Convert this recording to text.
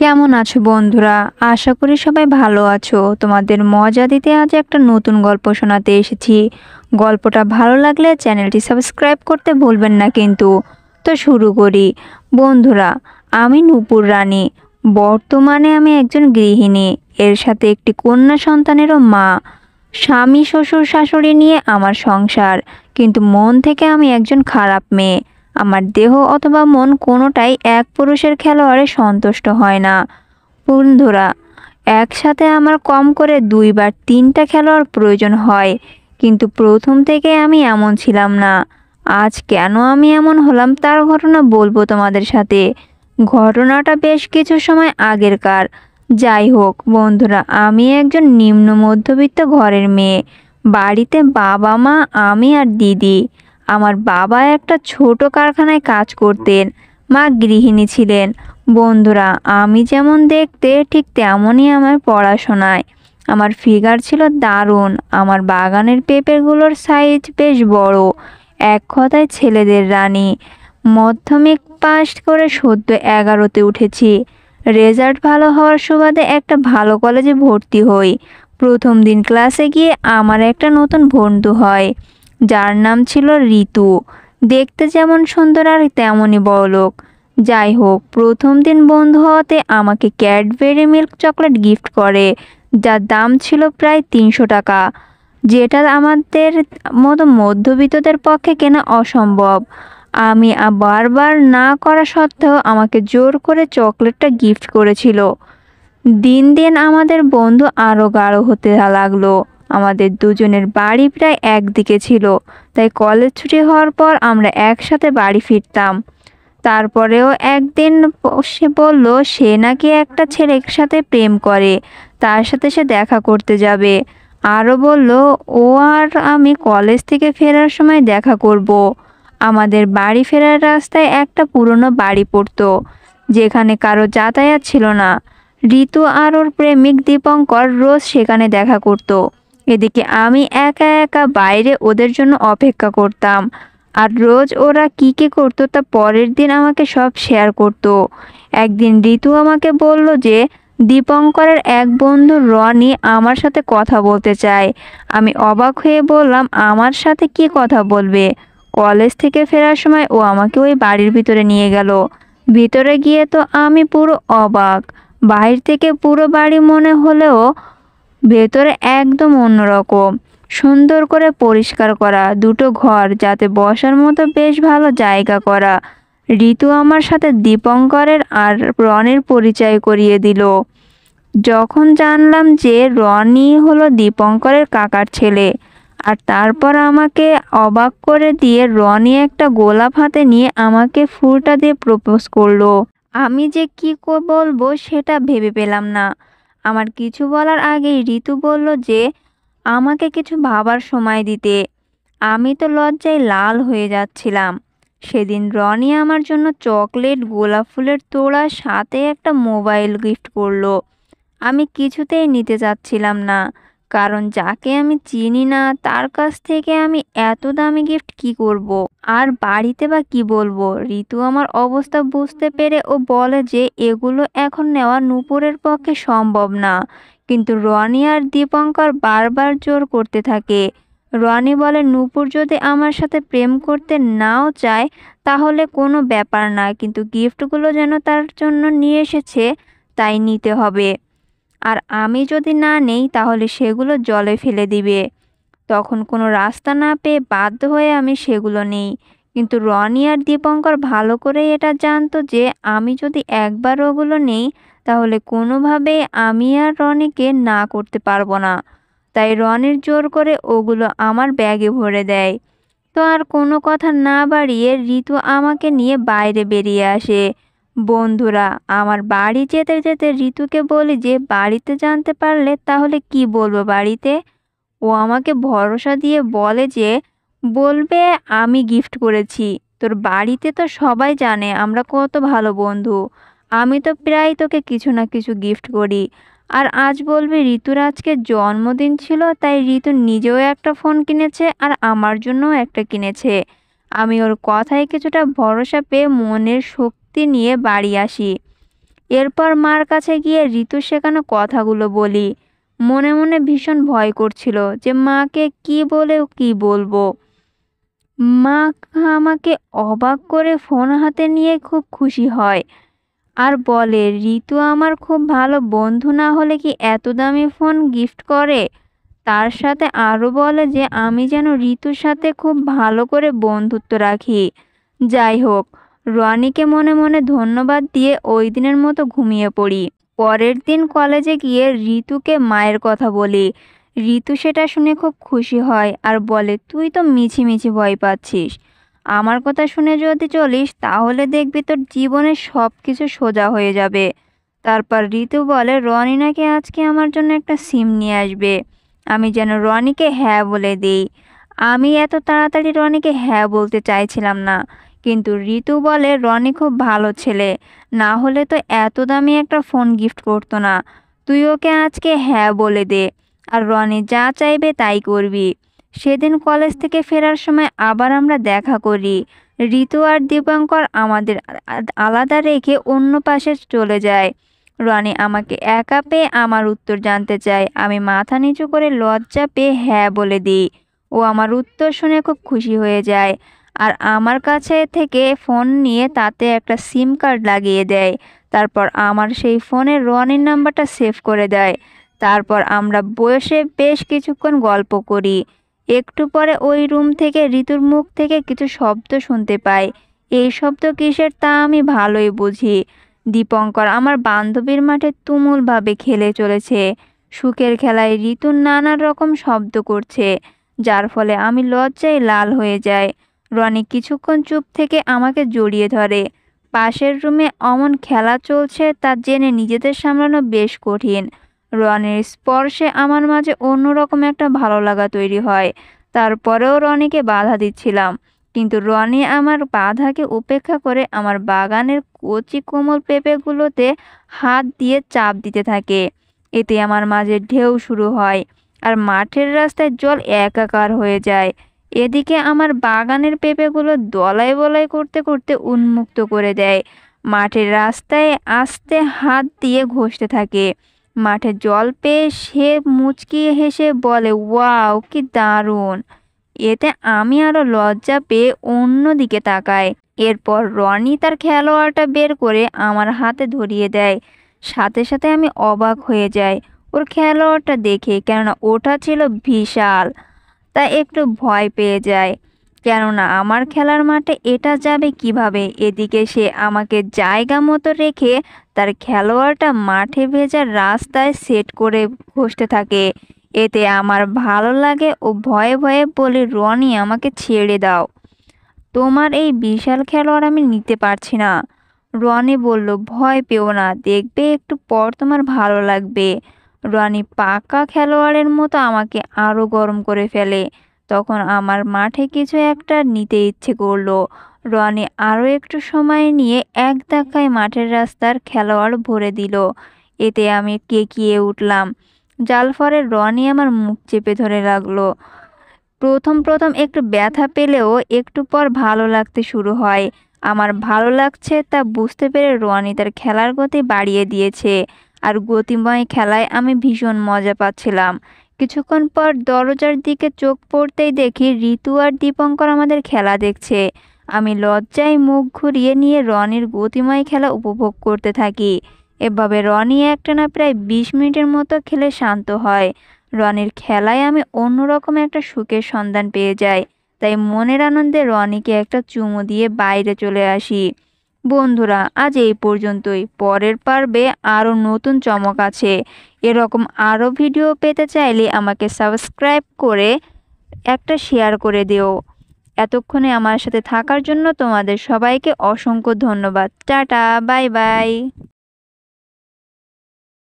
কেমন আছো বন্ধুরা? আশা করি সবাই ভালো আছো। তোমাদের মজা দিতে আজ একটা নতুন গল্প শোনাতে এসেছি। গল্পটা ভালো লাগলে চ্যানেলটি সাবস্ক্রাইব করতে ভুলবেন না কিন্তু। তো শুরু করি। বন্ধুরা, আমি নূপুর রানী। বর্তমানে আমি একজন গৃহিণী। এর সাথে একটি কন্যা সন্তানেরও মা। স্বামী, শ্বশুর, শাশুড়ি নিয়ে আমার সংসার। কিন্তু মন থেকে আমি একজন খারাপ মেয়ে। আমার দেহ অথবা মন কোনোটাই এক পুরুষের খেলোয়াড়ে সন্তুষ্ট হয় না। বন্ধুরা, একসাথে আমার কম করে দুইবার তিনটা খেলোয়াড় প্রয়োজন হয়, কিন্তু প্রথম থেকে আমি এমন ছিলাম না। আজ কেন আমি এমন হলাম তার ঘটনা বলব তোমাদের সাথে। ঘটনাটা বেশ কিছু সময় আগেরকার। যাই হোক, বন্ধুরা, আমি একজন নিম্ন মধ্যবিত্ত ঘরের মেয়ে। বাড়িতে বাবা মা, আমি আর দিদি। আমার বাবা একটা ছোট কারখানায় কাজ করতেন। মা গৃহিণী ছিলেন। বন্ধুরা, আমি যেমন দেখতে ঠিক তেমনই আমার পড়াশোনায়। আমার ফিগার ছিল দারুণ। আমার বাগানের পেঁপেগুলোর সাইজ বেশ বড়। এক কথায় ছেলেদের রানী। মাধ্যমিক পাস করে সদ্য এগারোতে উঠেছি। রেজাল্ট ভালো হওয়ার সুবাদে একটা ভালো কলেজে ভর্তি হই। প্রথম দিন ক্লাসে গিয়ে আমার একটা নতুন বন্ধু হয়। যার নাম ছিল ঋতু। দেখতে যেমন সুন্দর আর তেমনই বড়লোক। যাই হোক প্রথম দিন বন্ধু হওয়াতে আমাকে ক্যাডবেরি মিল্ক চকলেট গিফট করে, যার দাম ছিল প্রায় তিনশো টাকা, যেটা আমাদের মতো মধ্যবিত্তদের পক্ষে কেনা অসম্ভব। আমি বারবার না করা সত্ত্বেও আমাকে জোর করে চকলেটটা গিফট করেছিল। দিন দিন আমাদের বন্ধু আরও গাঢ় হতে লাগল। আমাদের দুজনের বাড়ি প্রায় একদিকে ছিল, তাই কলেজ ছুটি হওয়ার পর আমরা একসাথে বাড়ি ফিরতাম। তারপরেও একদিন সে বলল, সে নাকি একটা ছেলের সাথে প্রেম করে, তার সাথে সে দেখা করতে যাবে। আরও বলল, ও আর আমি কলেজ থেকে ফেরার সময় দেখা করব। আমাদের বাড়ি ফেরার রাস্তায় একটা পুরনো বাড়ি পড়তো, যেখানে কারও যাতায়াত ছিল না। ঋতু আর ওর প্রেমিক দীপঙ্কর রোজ সেখানে দেখা করতো। এদিকে আমি একা একা বাইরে ওদের জন্য অপেক্ষা করতাম। আর রোজ ওরা কী কী করতো তা পরের দিন আমাকে সব শেয়ার করত। একদিন ঋতু আমাকে বলল যে, দীপঙ্করের এক বন্ধু রনি আমার সাথে কথা বলতে চায়। আমি অবাক হয়ে বললাম, আমার সাথে কি কথা বলবে? কলেজ থেকে ফেরার সময় ও আমাকে ওই বাড়ির ভিতরে নিয়ে গেল। ভিতরে গিয়ে তো আমি পুরো অবাক। বাহির থেকে পুরো বাড়ি মনে হলেও ভেতরে একদম অন্যরকম। সুন্দর করে পরিষ্কার করা দুটো ঘর যাতে বসার মতো বেশ ভালো জায়গা করা। ঋতু আমার সাথে দীপঙ্করের আর রনির পরিচয় করিয়ে দিল। যখন জানলাম যে রনি হলো দীপঙ্করের কাকার ছেলে, আর তারপর আমাকে অবাক করে দিয়ে রনি একটা গোলাপ হাতে নিয়ে আমাকে ফুলটা দিয়ে প্রপোজ করল। আমি যে কি বলব সেটা ভেবে পেলাম না। আমার কিছু বলার আগেই ঋতু বলল যে, আমাকে কিছু ভাবার সময় দিতে। আমি তো লজ্জায় লাল হয়ে যাচ্ছিলাম। সেদিন রনি আমার জন্য চকলেট, গোলাপ ফুলের তোড়া, সাথে একটা মোবাইল গিফট করল। আমি কিছুতেই নিতে চাচ্ছিলাম না। কারণ যাকে আমি চিনি না, তার কাছ থেকে আমি এত দামি গিফট কি করব। আর বাড়িতে বা কি বলব? ঋতু আমার অবস্থা বুঝতে পেরে ও বলে যে এগুলো এখন নেওয়া নূপুরের পক্ষে সম্ভব না। কিন্তু রনি আর দীপঙ্কর বারবার জোর করতে থাকে। রনি বলে, নূপুর যদি আমার সাথে প্রেম করতে নাও চায়, তাহলে কোনো ব্যাপার না, কিন্তু গিফটগুলো যেন তার জন্য নিয়ে এসেছে, তাই নিতে হবে। আর আমি যদি না নেই, তাহলে সেগুলো জলে ফেলে দিবে। তখন কোনো রাস্তা না পেয়ে বাধ্য হয়ে আমি সেগুলো নেই। কিন্তু রনি আর দীপঙ্কর ভালো করে এটা জানতো যে, আমি যদি একবার ওগুলো নেই, তাহলে কোনোভাবেই আমি আর রনিকে না করতে পারব না। তাই রনির জোর করে ওগুলো আমার ব্যাগে ভরে দেয়। তো আর কোনো কথা না বাড়িয়ে ঋতু আমাকে নিয়ে বাইরে বেরিয়ে আসে। বন্ধুরা, আমার বাড়ি যেতে যেতে ঋতুকে বলি যে বাড়িতে জানতে পারলে তাহলে কি বলব বাড়িতে? ও আমাকে ভরসা দিয়ে বলে যে, বলবে, আমি গিফট করেছি। তোর বাড়িতে তো সবাই জানে, আমরা কত ভালো বন্ধু। আমি তো প্রায় তোকে কিছু না কিছু গিফট করি। আর আজ বলবি ঋতুর আজকে জন্মদিন ছিল, তাই ঋতু নিজেও একটা ফোন কিনেছে আর আমার জন্যও একটা কিনেছে। আমি ওর কথায় কিছুটা ভরসা পেয়ে মনের শক্তি নিয়ে বাড়ি আসি। এরপর মার কাছে গিয়ে ঋতু শেখানো কথাগুলো বলি। মনে মনে ভীষণ ভয় করছিল যে মাকে কি বলে কি বলব। মা আমাকে অবাক করে ফোন হাতে নিয়ে খুব খুশি হয় আর বলে, ঋতু আমার খুব ভালো বন্ধু, না হলে কি এত দামি ফোন গিফট করে? তার সাথে আরও বলে যে, আমি যেন ঋতুর সাথে খুব ভালো করে বন্ধুত্ব রাখি। যাই হোক রনিকে মনে মনে ধন্যবাদ দিয়ে ওই দিনের মতো ঘুমিয়ে পড়ি। পরের দিন কলেজে গিয়ে ঋতুকে মায়ের কথা বলি। ঋতু সেটা শুনে খুব খুশি হয় আর বলে, তুই তো মিছি মিছি ভয় পাচ্ছিস। আমার কথা শুনে যদি চলিস, তাহলে দেখবি তোর জীবনে সব কিছু সোজা হয়ে যাবে। তারপর ঋতু বলে রনি নাকি আজকে আমার জন্য একটা সিম নিয়ে আসবে। আমি যেন রনিকে হ্যাঁ বলে দিই। আমি এত তাড়াতাড়ি রনিকে হ্যাঁ বলতে চাইছিলাম না। কিন্তু ঋতু বলে, রনি খুব ভালো ছেলে। না হলে তো এত দামি একটা ফোন গিফট করতো না। তুই ওকে আজকে হ্যাঁ বলে দে, আর রনি যা চাইবে তাই করবি। সেদিন কলেজ থেকে ফেরার সময় আবার আমরা দেখা করি। ঋতু আর দীপঙ্কর আমাদের আলাদা রেখে অন্য পাশে চলে যায়। রনি আমাকে একা পেয়ে আমার উত্তর জানতে চায়। আমি মাথা নিচু করে লজ্জা পেয়ে হ্যাঁ বলে দিই। ও আমার উত্তর শুনে খুব খুশি হয়ে যায়। আর আমার কাছে থেকে ফোন নিয়ে তাতে একটা সিম কার্ড লাগিয়ে দেয়। তারপর আমার সেই ফোনে রনির নাম্বারটা সেভ করে দেয়। তারপর আমরা বসে বেশ কিছুক্ষণ গল্প করি। একটু পরে ওই রুম থেকে ঋতুর মুখ থেকে কিছু শব্দ শুনতে পাই। এই শব্দ কিসের তা আমি ভালোই বুঝি। দীপঙ্কর, আমার বান্ধবীর মাঠে তুমুলভাবে খেলে চলেছে। সুখের খেলায় ঋতুর নানা রকম শব্দ করছে, যার ফলে আমি লজ্জায় লাল হয়ে যাই। রনি কিছুক্ষণ চুপ থেকে আমাকে জড়িয়ে ধরে। পাশের রুমে অমন খেলা চলছে তা জেনে নিজেদের সামলানো বেশ কঠিন। রনির স্পর্শে আমার মাঝে অন্যরকম একটা ভালো লাগা তৈরি হয়। তারপরেও রনিকে বাধা দিচ্ছিলাম। কিন্তু রনি আমার বাধাকে উপেক্ষা করে আমার বাগানের কচি কোমল পেঁপেগুলোতে হাত দিয়ে চাপ দিতে থাকে। এতে আমার মাঝে ঢেউ শুরু হয় আর মাঠের রাস্তায় জল একাকার হয়ে যায়। এদিকে আমার বাগানের পেঁপেগুলো দলাই বলাই করতে করতে উন্মুক্ত করে দেয়। মাঠের রাস্তায় আস্তে হাত দিয়ে ঘষতে থাকে। মাঠে জল পেয়ে সে মুচকিয়ে হেসে বলে, ওয়াও, কি দারুণ! এতে আমি আরও লজ্জা পেয়ে অন্য দিকে তাকাই। এরপর রনি তার খেলোয়াড়টা বের করে আমার হাতে ধরিয়ে দেয়। সাথে সাথে আমি অবাক হয়ে যাই ওর খেলোয়াড়টা দেখে, কেননা ওটা ছিল বিশাল। তা একটু ভয় পেয়ে যায়। কেননা আমার খেলার মাঠে এটা যাবে কীভাবে? এদিকে সে আমাকে জায়গা মতো রেখে তার খেলোয়াড়টা মাঠে ভেজার রাস্তায় সেট করে ঘষতে থাকে। এতে আমার ভালো লাগে ও ভয়ে ভয়ে বলে, রনি, আমাকে ছেড়ে দাও। তোমার এই বিশাল খেলোয়াড় আমি নিতে পারছি না। রনি বলল, ভয় পেও না, দেখবে একটু পর তোমার ভালো লাগবে। রনি পাকা খেলোয়াড়ের মতো আমাকে আরও গরম করে ফেলে। তখন আমার মাঠে কিছু একটা নিতে ইচ্ছে করল। রনি আরও একটু সময় নিয়ে এক ধাক্কায় মাঠের রাস্তার খেলোয়াড় ভরে দিল। এতে আমি কেকিয়ে উঠলাম। জালফরে রনি আমার মুখ চেপে ধরে লাগল প্রথম প্রথম একটু ব্যথা পেলেও একটু পর ভালো লাগতে শুরু হয়। আমার ভালো লাগছে তা বুঝতে পেরে রনি তার খেলার গতি বাড়িয়ে দিয়েছে। আর গতিময় খেলায় আমি ভীষণ মজা পাচ্ছিলাম। কিছুক্ষণ পর দরজার দিকে চোখ পড়তেই দেখি ঋতু আর দীপঙ্কর আমাদের খেলা দেখছে। আমি লজ্জায় মুখ ঘুরিয়ে নিয়ে রনির গতিময় খেলা উপভোগ করতে থাকি। এভাবে রনি একটানা প্রায় বিশ মিনিটের মতো খেলে শান্ত হয়। রনির খেলায় আমি অন্যরকম একটা সুখের সন্ধান পেয়ে যাই। তাই মনের আনন্দে রনিকে একটা চুমু দিয়ে বাইরে চলে আসি। বন্ধুরা, আজ এই পর্যন্তই। পরের পর্বে আরও নতুন চমক আছে। এরকম আরও ভিডিও পেতে চাইলে আমাকে সাবস্ক্রাইব করে একটা শেয়ার করে দিও। এতক্ষণে আমার সাথে থাকার জন্য তোমাদের সবাইকে অসংখ্য ধন্যবাদ। Tata, bye bye.